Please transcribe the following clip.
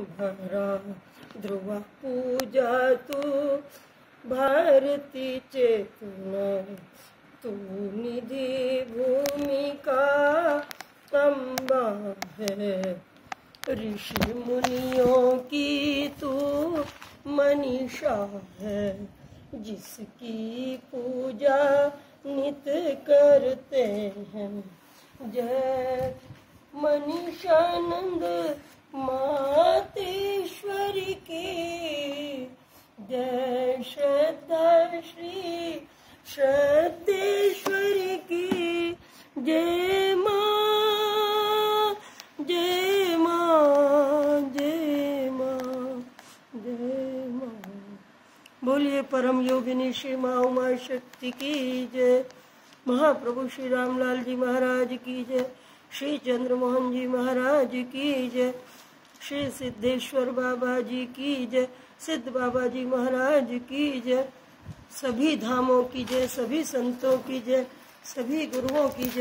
शंभरा ध्रुव पूजा तू, भारती चेतना, तू निधि भूमिका अम्बा है। ऋषि मुनियों की तू मनीषा है, जिसकी पूजा नित करते हैं। जय मनीषानंद मातेश्वरी की जय श्रद्धा श्री श्रद्धेश्वरी की जय माँ जय माँ जय माँ जय माँ। बोलिए परम योगिनी श्री माँ उमा शक्ति की जय। महाप्रभु श्री रामलाल जी महाराज की जय। श्री चंद्रमोहन जी महाराज की जय। श्री सिद्धेश्वर बाबा जी की जय। सिद्ध बाबा जी महाराज की जय। सभी धामों की जय, सभी संतों की जय, सभी गुरुओं की जय।